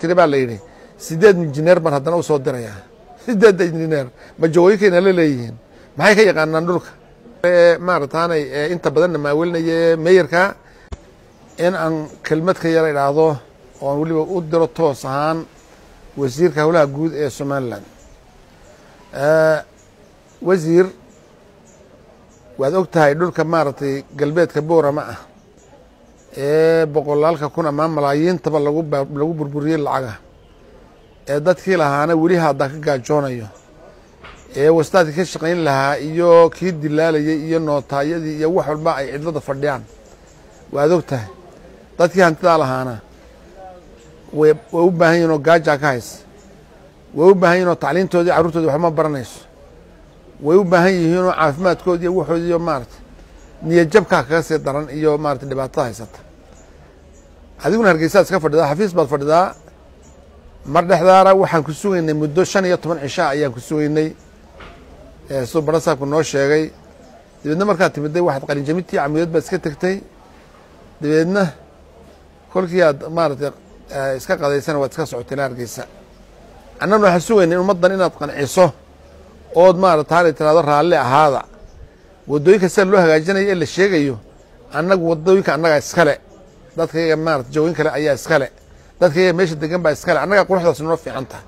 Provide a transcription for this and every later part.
tiri baa la yidhi sideed injineer baan haddana u soo dirayaa sideedda injineer ma jawooyinkayna la leeyihiin? Maxay ka yaqaanaan dhulka? Maarataanay inta badanna maawelinaya meyerka in aan kelmad ka yara idhaahdo oo aan weliba u diro toos ahaan wasiirka howlaha guud ee somalilan wasiir waad og tahay dhulka maaragtay galbeedka boorama ah ee boqolaalka kun amaa malaayiintaba lagu burburiyey lacaga. Ee dadkii lahaana weli haddaa ka gaajoonayo. Ee wastaadkii ka shaqayn lahaa iyo kii dilaalayay iyo nootaayadii iyo wax walba ay cidlada fadhiyaan. Waad og tahay dadkii hantidaa lahaana way u baahan yihiin oo gaajaa ka haysa way u baahan yihiin oo tacliintoodii carruurtoodii waxma baranayso. Way u baahan yihiin oo caafimaadkoodi iyo waxoodi iyo maarata niyadjabkaa kaga sii daran iyo maarata dhibaatada haysata adiguna hargeysaad iska fadhidaa xafiis baad fadhidaa mar dhexdaana waxaan ku sugaynay muddo shan iyo toban cishaa ayaan ku sugaynay. Siduu barasaabku noo sheegay. Dabeedna markaad timiday waxaad qalinjamitii camiyad baad iska tegtay dabeedna kolkii aad maaratay iska qadaysana waad iska socotay ilaa hargeysa annaguna waxaan sugaynay ummaddan inaad qanciso ood maarataana tiraado raalli ahaada. Waddooyinka sida loo hagaajinayo ee la sheegayo annagu waddooyinka annagaa iskale dadkayga maarata jawooyin kale ayaa iskale. Dadkayga meesha degan baa iskale. Annagaa quruxdaas noo fiican tahay.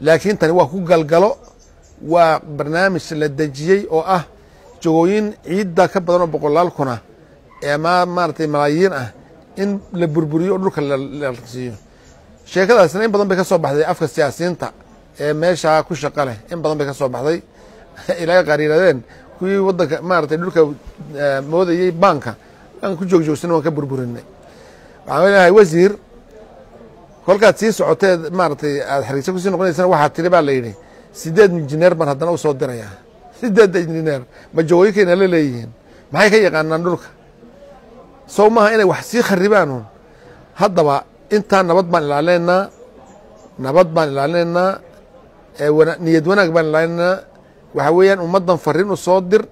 Laakiin tani waa ku galgalo waa barnaamij la dejiyey oo ah jawooyin ciidda ka badan oo boqolaal kuna ee ma maaratay malaayiin ah in la burburiyo oo dhulka la siiyo in badan bay ka soo baxday afka siyaasiyiinta ee meeshaa ku shaqa leh. In badan bay ka soo baxday. Ilaa qaar yidhahdeen kuwii waddanka maaratay dhulka moodayey baanka aan ku joogjoogsanay waan ka burburinay waxaan leeyahay wasiir. Kolkaad sii socoteed maaratay aad xariigsa ku sii noqonaysana waxaa tiri baa la yidhi sideed injineer baan haddana u soo dirayaa. Sideedda injineer ma la leeyihiin. Maxay ka yaqaanaan dhulka? Sow maaha inay wax sii kharibaanuun haddaba intaa nabad baan ilaalinaynaa nabad baan ilaalinaynaa niyad wanaag baan ilaalinaynaa waxaa weeyaan ummaddan fariin u dir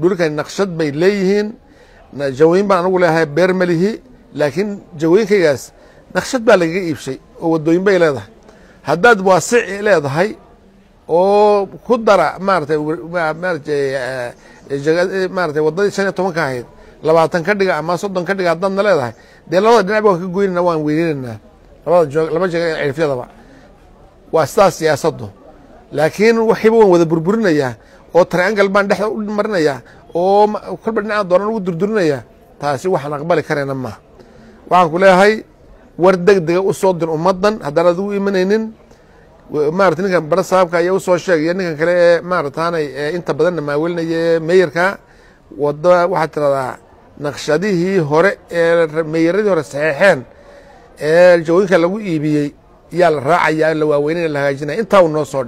dhulkani naqshad bay leeyihiin. Jawooyin baan anagu leeyahay beer melihi laakiin jawooyinkaygaas naqshad baa lagaga iibshay oo waddooyin bay leedahay. Haddaad waasici leedahay oo ku dara maaratay maaratay waddadii shan iyo tobanka ahayd labaatan ka dhiga ama soddon ka dhiga haddaadna leedahay dee labada dhinac ba waan ka goynayna waan weyneynanaa labada laba jeeg ee cirifyadaba waa sidaas siyaasaddu. Laakiin waxiiba waan wada burburinayaa oo triangle baan dhexda u marinayaa oo kolba dhinaca doonan ugu durdurinayaa. Taasi waxaan aqbali karayna maaha waxaan ku leeyahay war deg dega u soo dir ummaddan haddaan adigu imanaynin maarata ninkan bara saabka ayaa u soo sheegaya ninkan kale ee maarataanay inta badanna maawelinaya meyerka wada waxaad tiradaa naqshadihii hore ee meyeradii hore saxeexeen ee jawooyinka lagu iibiyey yaa la raacaya la waaweynaya la hagaajinaya intaa uu noo soo dhe